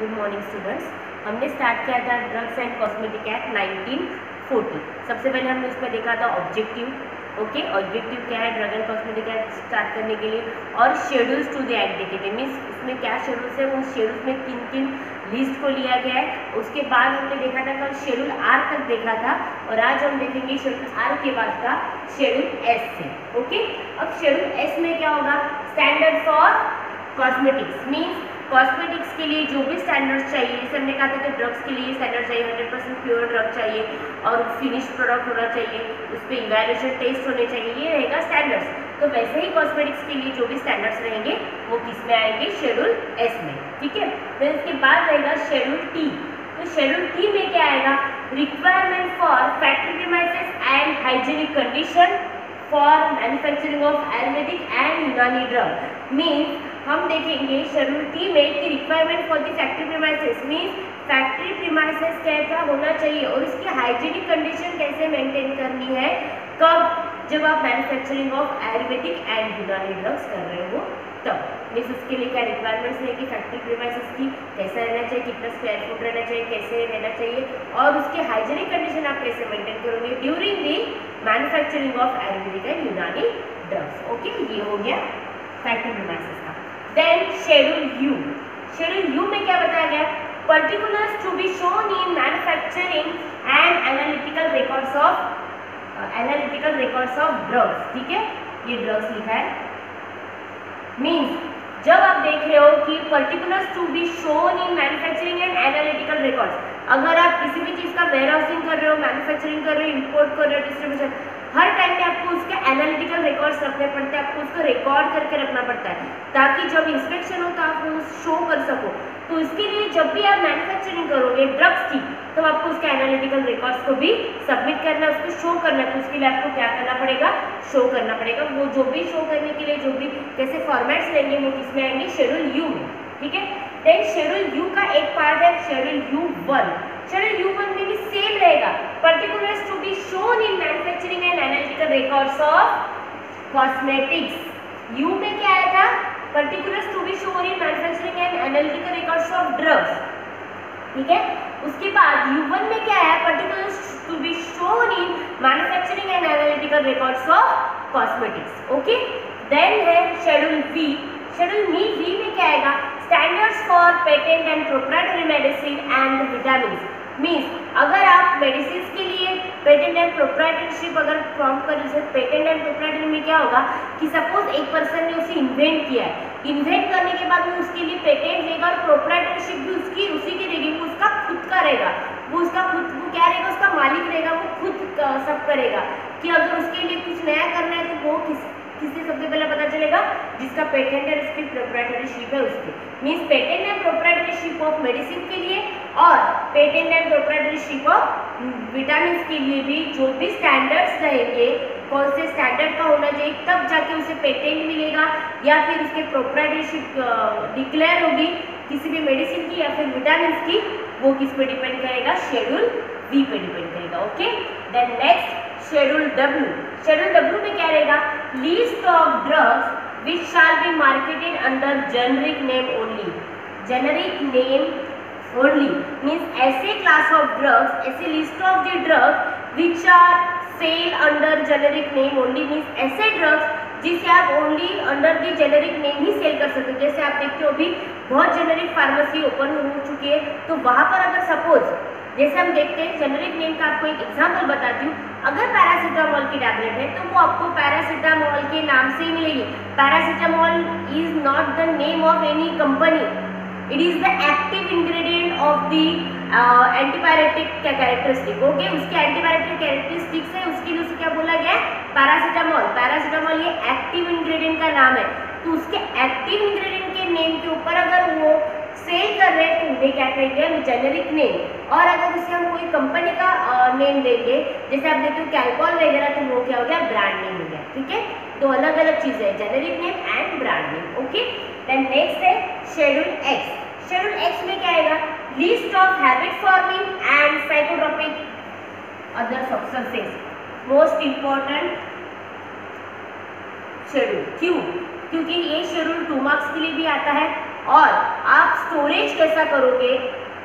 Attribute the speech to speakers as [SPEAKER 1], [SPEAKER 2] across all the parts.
[SPEAKER 1] Good morning students हमने start किया था ड्रग्स एंड कॉस्मेटिक एक्ट 1940 सबसे पहले हमने उसमें देखा था ऑब्जेक्टिव ओके ऑब्जेक्टिव क्या है? Drug and cosmetic act start करने के लिए और शेड्यूल्स टू द एक्ट देखे थे। मीन्स उसमें क्या शेड्यूल्स है? उन शेड्यूल्स में किन किन लिस्ट को लिया गया है। उसके बाद हमने देखा था कल शेड्यूल आर तक देखा था और आज हम देखेंगे शेड्यूल आर के बाद का शेड्यूल एस से ओके अब शेड्यूल एस में क्या होगा? Standard for cosmetics means cosmetics के लिए जो भी स्टैंडर्ड्स चाहिए, जैसे हमने कहा था कि ड्रग्स के लिए स्टैंडर्ड चाहिए हंड्रेड परसेंट प्योर ड्रग चाहिए और फिनिश प्रोडक्ट होना चाहिए उस पर इवेल्यूशन टेस्ट होने चाहिए, ये रहेगा स्टैंडर्ड्स तो वैसे ही कॉस्मेटिक्स के लिए जो भी स्टैंडर्ड्स रहेंगे, वो किसमें आएँगे? शेड्यूल एस में. ठीक है? फिर इसके बाद रहेगा शेड्यूल टी तो शेड्यूल टी में क्या आएगा? Requirement for factory premises and hygienic condition for manufacturing of ayurvedic and Unani drug means हम देखेंगे शेड्यूल में कि requirement for the factory premises means factory premises कैसा होना चाहिए और उसकी हाइजीनिक कंडीशन कैसे मेंटेन करनी है कब जब आप manufacturing of ayurvedic and Unani drugs कर रहे हो तब मीन्स उसके लिए क्या रिक्वायरमेंट्स रहेगी फैक्ट्री प्रीमाइसेस की कैसा रहना चाहिए कितना स्क्वायर फुट रहना चाहिए कैसे रहना चाहिए और उसकी हाइजीनिक कंडीशन आप कैसे मेंटेन करोगे during the manufacturing of ayurvedic and Unani drugs okay ये हो गया फैक्ट्री प्रीमाइसेस का। Then schedule U schedule U में क्या बताया गया? To be shown in manufacturing and analytical records of uh, analytical records of drugs. ठीक है? ये ड्रग्स लिखा है। मीन्स जब आप देख रहे हो कि particulars to be shown in manufacturing and analytical records अगर आप किसी भी चीज़ का वेयर हाउसिंग कर रहे हो मैन्युफैक्चरिंग कर रहे हो इंपोर्ट कर रहे हो डिस्ट्रीब्यूशन हर टाइम में आपको उसके एनालिटिकल रिकॉर्ड्स रखने पड़ते हैं, आपको उसको रिकॉर्ड करके रखना पड़ता है, ताकि जब इंस्पेक्शन हो तो आप वो शो कर सको। तो इसके लिए जब भी आप मैन्युफैक्चरिंग करोगे ड्रग्स की तो आपको उसके एनालिटिकल रिकॉर्ड्स को भी सबमिट करना है, उसको शो करना है तो उसके लिए आपको क्या करना पड़ेगा? शो करना पड़ेगा। वो जो भी शो करने के लिए, जो भी, कैसे फॉर्मेट्स लेंगे, वो किसमें आएँगे? शेड्यूल यू में। ठीक है? देन शेड्यूल यू का एक पार्ट है schedule U one schedule U one में भी सेम रहेगा. Particulars to be shown in manufacturing and analytical records of cosmetics U में क्या आया था? Particulars to be shown in manufacturing and analytical records of drugs ठीक है? उसके बाद यू वन में क्या है particulars to be shown in manufacturing and analytical records of cosmetics okay then है शेड्यूल बी शेड्यूल मी बी में क्या आएगा standards for patent and proprietary medicine and vitamin means अगर आप मेडिसिन के लिए पेटेंट एंड प्रोप्राइटरशिप अगर फॉर्म कर जैसे पेटेंट एंड प्रोप्राइटरी में क्या होगा कि सपोज़ एक पर्सन ने उसे इन्वेंट किया है। इन्वेंट करने के बाद वो उसके लिए पेटेंट लेगा और प्रोप्राइटरशिप भी उसकी, उसी की रहेगी वो उसका खुद का रहेगा। वो उसका खुद, वो क्या रहेगा, उसका मालिक रहेगा, वो खुद सब करेगा कि अगर उसके लिए कुछ नया करना है तो वो किस किससे सबसे पहले पता चलेगा? जिसका पेटेंट है उसकी प्रोप्राइटरशिप है उसके। Means patent and proprietorship of medicine के लिए और patent and proprietorship of vitamin के लिए भी। जो भी स्टैंडर्ड्स रहेंगे, कौन से स्टैंडर्ड का होना चाहिए, तब जाके उसे पेटेंट मिलेगा या फिर उसके प्रोप्राइटरशिप डिक्लेयर होगी किसी भी मेडिसिन की या फिर विटामिन की। वो किस पे डिपेंड करेगा? शेड्यूल बी पे डिपेंड करेगा okay then next schedule W schedule W में क्या रहेगा? List of drugs which shall be marketed under generic name only generic name only means ऐसे क्लास ऑफ़ ड्रग्स ऐसे list of the drugs which are sale under generic name only means ऐसे drugs जिसे आप only under the generic name he sale कर सकते हो। जैसे आप देखते हो अभी बहुत जेनरिक फार्मेसी ओपन हो चुकी है तो वहाँ पर अगर सपोज़ जैसे हम देखते हैं जेनरिक नेम का आपको एक एग्जांपल बताती हूँ। अगर पैरासीटामोल की टैबलेट है तो वो आपको पैरासीटामोल के नाम से ही मिलेगी। Paracetamol is not the name of any company it is the active ingredient of the antibiotic characteristic okay उसके एंटीबायोटिक कैरेक्टरिस्टिक्स है, उसके लिए उसे क्या बोला गया है? पैरासीटामोल पैरासीटामोल ये एक्टिव इंग्रेडिएंट का नाम है। तो उसके एक्टिव इंग्रेडिएंट के नेम के ऊपर अगर वो सेल कर रहे हैं तो उन्हें क्या कहेंगे हम जेनरिक नेम और अगर उसे हम कोई कंपनी का नेम देंगे, जैसे आप देखते हो कैल्कोल वगैरह तो वो क्या हो गया ब्रांड नेम हो गया, ठीक है? तो अलग अलग चीज़ें है generic name and brand name okay then next है शेड्यूल एक्स शेड्यूल एक्स में क्या आएगा? List of habit forming and psychotropic other substances most important schedule क्यों? क्योंकि ये शेड्यूल टू मार्क्स के लिए भी आता है। और आप स्टोरेज कैसा करोगे?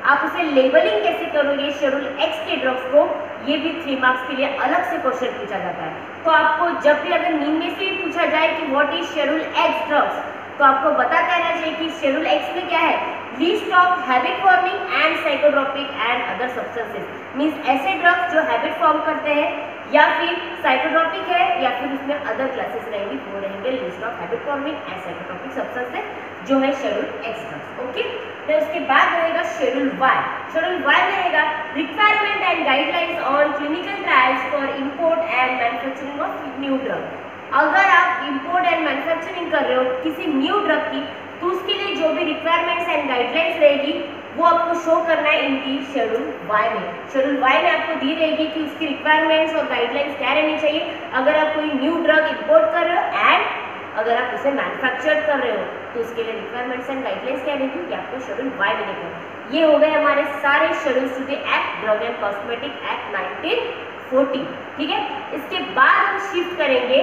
[SPEAKER 1] आप उसे लेबलिंग कैसे करोगे? शेड्यूल एक्स के ड्रग्स को? ये भी थ्री मार्क्स के लिए अलग से क्वेश्चन पूछा जाता है। तो आपको जब भी अगर नींद में से पूछा जाए कि what is schedule X drugs तो आपको बताता रहना चाहिए कि शेड्यूल एक्स में क्या है? List of habit forming and psychotropic and other substances means ऐसे ड्रग्स जो हैबिट फॉर्म करते हैं, या फिर साइकोट्रोपिक है, या फिर उसमें अदर क्लासेस रहेंगी, वो रहेंगे list of habit forming and psychotropic substances जो है शेड्यूल एक्स का। ओके फिर उसके बाद रहेगा शेड्यूल वाई शेड्यूल वाई में रहेगा requirement and guidelines on clinical trials for import and manufacturing of new drug अगर आप इंपोर्ट एंड मैन्युफैक्चरिंग कर रहे हो किसी न्यू ड्रग की तो उसके लिए जो भी रिक्वायरमेंट्स एंड गाइडलाइंस रहेगी, वो आपको शो करना है इनकी शेड्यूल वाई में। शेड्यूल वाई में आपको दी रहेगी कि उसकी रिक्वायरमेंट्स और गाइडलाइंस क्या रहनी चाहिए। अगर आप कोई न्यू ड्रग इंपोर्ट कर रहे हो एंड अगर आप उसे मैन्युफैक्चर कर रहे हो तो उसके लिए रिक्वायरमेंट्स एंड गाइडलाइंस क्या रहेगी कि आपको शेड्यूल वाई में देखो ये हो गए हमारे सारे schedules to the act drug and cosmetic act 1940 ठीक है? इसके बाद हम शिफ्ट करेंगे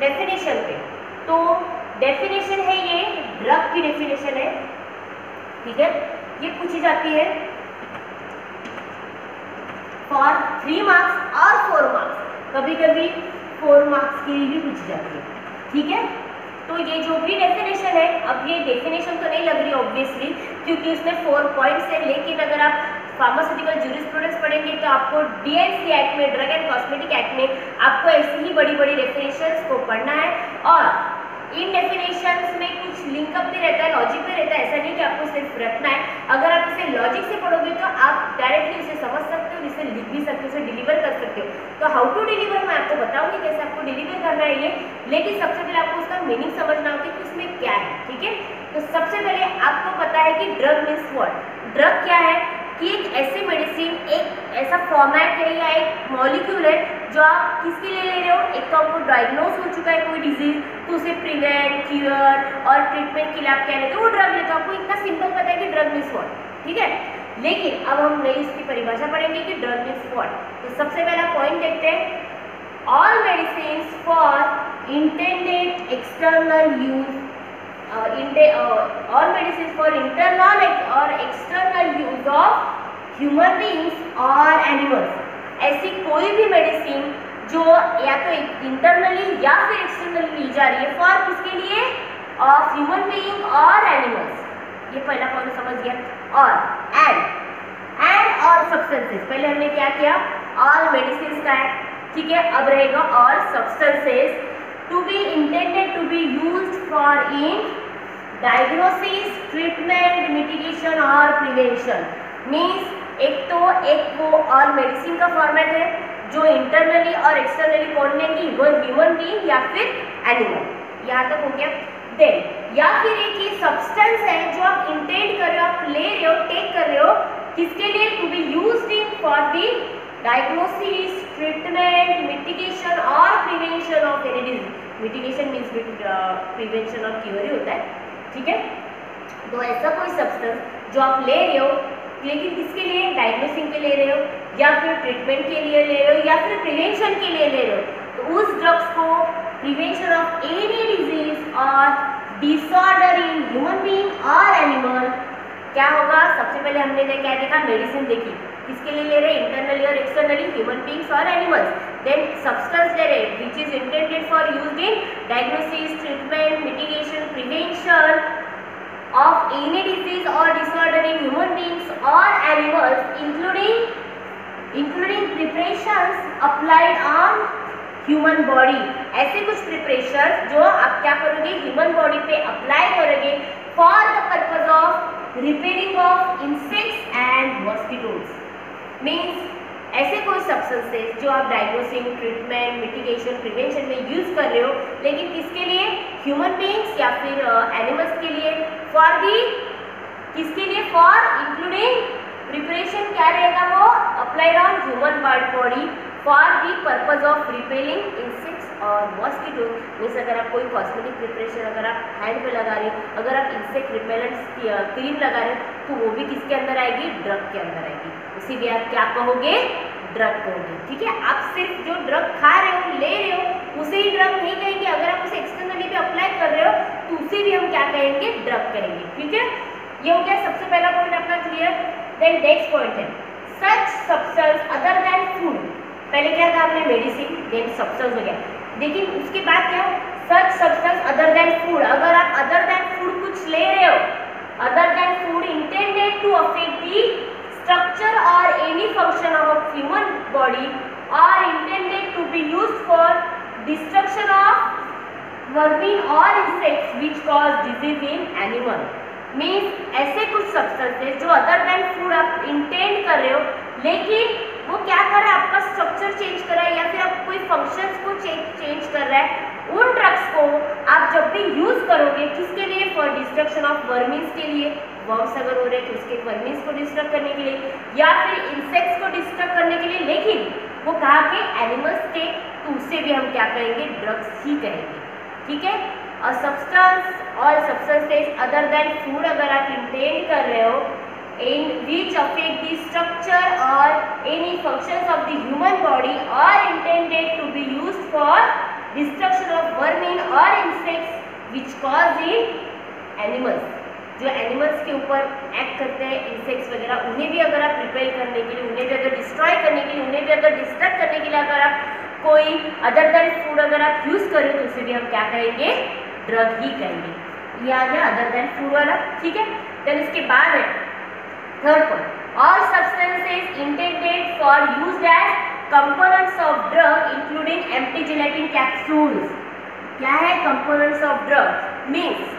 [SPEAKER 1] डेफिनेशन पे। तो डेफिनेशन है ये ड्रग की डेफिनेशन है, ठीक है? ये पूछी जाती है फॉर थ्री मार्क्स और फोर मार्क्स कभी कभी फोर मार्क्स के लिए भी पूछी जाती है, ठीक है? तो ये जो भी डेफिनेशन है, अब ये डेफिनेशन तो नहीं लग रही ऑब्वियसली क्योंकि उसमें फोर पॉइंट्स है, लेकिन अगर आप फार्मास्यूटिकल जूरिस्प्रूडेंस पढ़ेंगे तो आपको डीएनसी एक्ट में ड्रग एंड कॉस्मेटिक एक्ट में, आपको ऐसी ही बड़ी बड़ी डेफिनेशंस को पढ़ना है। और इन डेफिनेशंस में कुछ लिंकअप भी रहता है लॉजिक भी रहता है, ऐसा नहीं कि आपको सिर्फ़ रखना है। अगर आप इसे लॉजिक से पढ़ोगे तो आप डायरेक्टली उसे समझ सकते हो इसे लिख भी सकते हो, उसे डिलीवर तो हाउ टू डिलीवर मैं आपको बताऊँगी कैसे आपको डिलीवर करना है ये। लेकिन सबसे पहले आपको उसका मीनिंग समझना होगा कि उसमें क्या है, ठीक है? तो सबसे पहले आपको पता है कि ड्रग मीन्स वॉट ड्रग क्या है? कि एक ऐसी मेडिसिन एक ऐसा फॉर्मेट है या एक मॉलिक्यूल है जो आप किसके लिए ले रहे हो? एक तो आपको डायग्नोज हो चुका है कोई डिज़ीज़ तो उसे प्रिवेंट क्यूर और ट्रीटमेंट के लिए आप कह रहे थे, वो ड्रग लेते हो। आपको इतना सिंपल पता है कि ड्रग मिस वॉट ठीक है? लेकिन अब हम नई इसकी परिभाषा पढ़ेंगे कि ड्रग मीन्स वॉट तो सबसे पहला पॉइंट देखते हैं। All medicine for intended external use all medicines for internal or external use of human beings or animals. ऐसी कोई भी मेडिसिन जो या तो इंटरनली या फिर एक्सटर्नली ली जा रही है फॉर किसके लिए? ऑफ़ ह्यूमन बीइंग और एनिमल्स ये पहला पॉइंट समझ गया? और एंड एंड और सब्सटेंसेस पहले हमने क्या किया? ऑल मेडिसिन का है। ठीक है? अब रहेगा all substances to be intended to be used for in diagnosis treatment mitigation और प्रिवेंशन मीन्स एक तो एक वो ऑल मेडिसिन का फॉर्मेट है, जो इंटरनली और एक्सटर्नली कौन लेंगी? वो ह्यूमन बीइंग या फिर एनिमल यहाँ तक हो गया। देन या फिर एक ये सब्सटेंस है जो आप इंटेंड कर रहे हो, आप ले रहे हो टेक कर रहे हो, किसके लिए? To be use in for the diagnosis treatment mitigation और prevention of any disease mitigation means prevention और क्योर ही होता है। ठीक है? तो ऐसा कोई सब्सटेंस जो आप ले रहे हो, लेकिन किसके लिए? डायग्नोसिंग के ले रहे हो, या फिर ट्रीटमेंट के लिए ले रहे हो, या फिर प्रिवेंशन के लिए ले रहे हो तो उस ड्रग्स को प्रिवेंशन ऑफ़ एनी डिज़ीज़ और डिसऑर्डर इन ह्यूमन बीइंग और एनिमल क्या होगा? सबसे पहले हमने क्या देखा? मेडिसिन देखी। किसके लिए ले रहे? इंटरनली और एक्सटर्नली ह्यूमन बींग्स और एनिमल्स देन सब्सटेंस ले रहे which is intended for use in diagnosis treatment mitigation prevention of any disease और डिसऑर्डर इन ह्यूमन बींग्स और animals including including preparations applied on human body ऐसे कुछ preparation जो आप क्या करोगे? ह्यूमन बॉडी पे अप्लाई करोगे for the purpose of repairing of insects and mosquitoes means ऐसे कोई सब्सटेंसेस जो आप डायग्नोसिंग ट्रीटमेंट मिटिगेशन प्रिवेंशन में यूज़ कर रहे हो लेकिन किसके लिए? ह्यूमन बींग्स या फिर एनिमल्स uh, के लिए? फॉर दी किसके लिए? फॉर इंक्लूडिंग प्रिपरेशन क्या रहेगा वो? Applied on human body for the purpose of repelling insects और मॉस्किटो मीन्स अगर आप कोई कॉस्मेटिक प्रिपरेशन अगर आप हैंड पे लगा रहे हो, अगर आप इंसेक्ट रिपेलेंट क्रीम लगा रहे हो तो वो भी किसके अंदर आएगी? ड्रग के अंदर आएगी। इसीलिए आप क्या कहोगे? ड्रग कहोगे। ठीक है? आप सिर्फ़ जो ड्रग खा रहे हो, ले रहे हो, उसे ही ड्रग नहीं कहेंगे। अगर आप उसे एक्सटर्नली भी अप्लाई कर रहे हो तो उसे भी हम क्या कहेंगे? ड्रग कहेंगे। ठीक है? ये हो गया सबसे पहला पॉइंट अपना क्लियर देन नेक्स्ट पॉइंट है। Such substance other than food पहले क्या था आपने मेडिसिन देन सब्सटेंस हो गया। लेकिन उसके बाद क्या हो? Such substance other than food अगर आप अदर देन फ़ूड कुछ ले रहे हो other than food intended to affect the structure और any function of human body और intended to be use for destruction of vermin और insects which cause disease in animal means ऐसे कुछ substances जो अदर देन फ़ूड आप intend कर रहे हो, लेकिन वो क्या कर रहा है? आपका स्ट्रक्चर चेंज कर रहा है या फिर आप कोई फ़ंक्शंस को चेंज कर रहा है? उन ड्रग्स को आप जब भी यूज़ करोगे, किसके लिए? फॉर डिस्ट्रक्शन ऑफ़ वर्मिंस के लिए। वर्म्स अगर हो रहे हैं तो उसके वर्मिंस को डिस्ट्रक्ट करने के लिए। या फिर इंसेक्ट्स को डिस्ट्रक्ट करने के लिए। लेकिन वो कहा कि एनिमल्स के तो उससे भी हम क्या करेंगे? ड्रग्स ही करेंगे। ठीक है? और सब्सटेंस और सब्सटेंसेस अदर देन फ़ूड अगर आप इंटेंड कर रहे हो, in which affect the structure or any functions of the human body are intended to be used for destruction of vermin or insects which cause in animals. जो animals के ऊपर act करते हैं इंसेक्ट्स वगैरह, उन्हें भी अगर आप रिपेल करने के लिए, उन्हें भी अगर डिस्ट्रॉय करने के लिए, उन्हें भी अगर डिस्ट्रक्ट करने के लिए अगर आप कोई अदर देन फ़ूड अगर आप यूज़ करें तो उसे भी हम क्या कहेंगे? ड्रग ही कहेंगे। ये आ गया अदर देन फ़ूड वाला, ठीक है? देन इसके बाद है third point all substances intended for used as components of drug including empty gelatin capsules क्या है कंपोनेंट्स ऑफ़ ड्रग मींस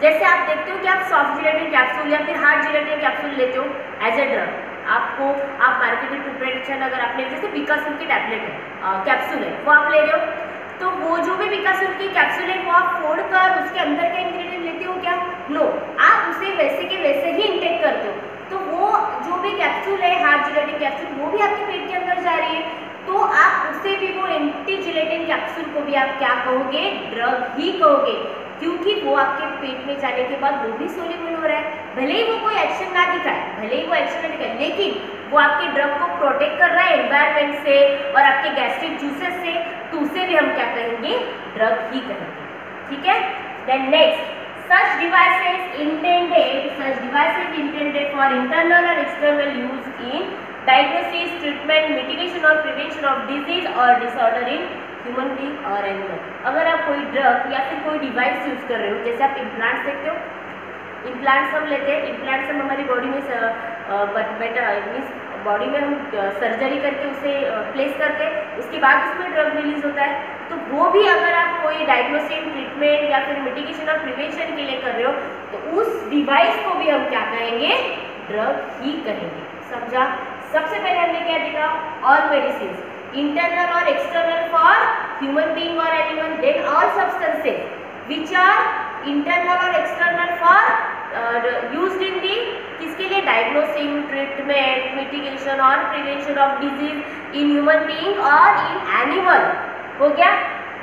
[SPEAKER 1] जैसे आप देखते हो कि आप सॉफ्ट जिलेटिन कैप्सूल या फिर हार्ड जिलेटिन कैप्सूल लेते हो एज ए ड्रग आपको, आप मार्केटेड प्रिपरेशन अगर आपने जैसे विकासुल की टैबलेट है कैप्सूल है, वो आप ले रहे हो। तो वो जो भी विकासुल की कैप्सूल है, वो आप फोड़ कर, उसके अंदर का इंग्रेडिएंट लेते हो क्या? नो आप उसे वैसे के वैसे ही इंटेक करते हो। तो वो जो भी कैप्सूल है हार्ड जिलेटिन कैप्सूल वो भी आपके पेट के अंदर जा रही है। तो आप उसे भी वो एंटी जिलेटिन कैप्सूल को भी आप क्या कहोगे? ड्रग ही कहोगे। क्योंकि वो आपके पेट में जाने के बाद वो भी सोल्यूबल हो रहा है। भले ही वो कोई एक्शन ना दिखाए, भले ही वो एक्शन ना दिखाए, लेकिन वो आपके ड्रग को प्रोटेक्ट कर रहा है एनवायरमेंट से और आपके गैस्ट्रिक जूसेस से तो उसे भी हम क्या कहेंगे? ड्रग ही कहेंगे। ठीक है? Then next such devices intended, such devices intended for internal and external use in diagnosis, treatment, mitigation or prevention of disease or disorder in human being और एनिमल अगर आप कोई ड्रग या फिर कोई डिवाइस यूज़ कर रहे हो, जैसे आप इम्प्लांट्स देखते हो इम्प्लांट्स हम लेते हैं इम्प्लांट्स हम हमारी बॉडी में बेटर मीन्स बॉडी में हम सर्जरी करके उसे प्लेस करते हैं। उसके बाद उसमें ड्रग रिलीज़ होता है। तो वो भी अगर आप कोई डायग्नोसिस ट्रीटमेंट या फिर मिटिगेशन और प्रिवेंशन के लिए कर रहे हो तो उस डिवाइस को भी हम क्या कहेंगे? ड्रग ही कहेंगे। समझा? सबसे पहले हमने क्या देखा? और medicine internal or external for human being or animal then all substances which are internal or external for uh, used किसके डायग्नोसिंग ट्रीटमेंट मिटिगेशन और prevention of disease in human being और इन एनिमल हो गया?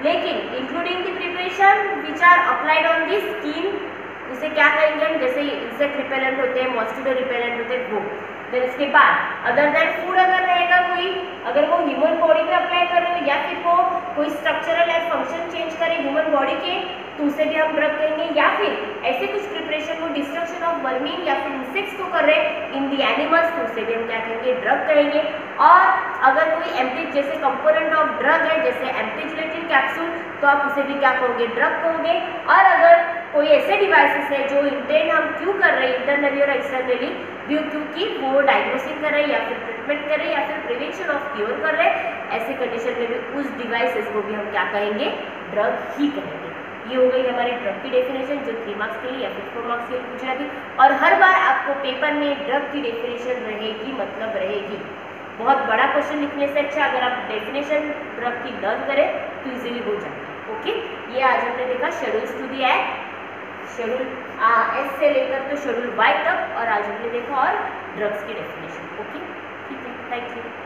[SPEAKER 1] लेकिन including the preparation which are applied on the skin उसे क्या कहेंगे जैसे इंसेक्ट रिपेलेंट होते हैं मॉस्किटो रिपेलेंट होते हैं, वो। फिर उसके बाद अदर दैन फ़ूड अगर रहेगा कोई, अगर वो ह्यूमन बॉडी पे अप्लाई कर रहे हो या फिर वो कोई स्ट्रक्चरल या फ़ंक्शन चेंज करे ह्यूमन बॉडी के तो उसे भी हम ड्रग कहेंगे या फिर ऐसे कुछ प्रिपरेशन वो डिस्ट्रक्शन ऑफ़ वर्मिंग या फिर इंसेक्ट्स को कर रहे इन दी एनिमल्स तो उसे भी हम क्या कहेंगे ड्रग कहेंगे। और अगर कोई एम्प्टी जैसे कंपोनेंट ऑफ़ ड्रग है, जैसे एम्प्टीजिलेटिन कैप्सूल तो आप उसे भी क्या कहोगे ड्रग कहोगे। और अगर कोई ऐसे डिवाइसेस है, जो इंटेंड हम क्यों कर रहे हैं इंटरनली और एक्सटर्नली ड्यू क्योंकि वो डायग्नोसिस कर रहे हैं, या फिर ट्रीटमेंट कर रहे हैं, या फिर प्रिवेंशन ऑफ़ क्योर कर रहे हैं, ऐसे कंडीशन में भी उस डिवाइसेस को भी हम क्या कहेंगे ड्रग ही कहेंगे। ये हो गई हमारी ड्रग की डेफिनेशन जो थ्री मार्क्स के लिए या फिर फोर मार्क्स के लिए पूछ रहा और हर बार आपको पेपर में ड्रग की डेफिनेशन रहेगी मतलब रहेगी। बहुत बड़ा क्वेश्चन लिखने से अच्छा अगर आप डेफिनेशन ड्रग की लर्न करें तो इजीली हो जाए ओके ये आज हमने देखा schedule to the act schedule S से लेकर तो शेड्यूल वाई तक, और आज हमने देखा और ड्रग्स की डेफिनेशन ओके ठीक है थैंक यू